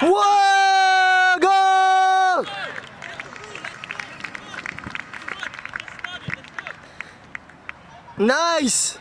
Whoa! Goal! Nice!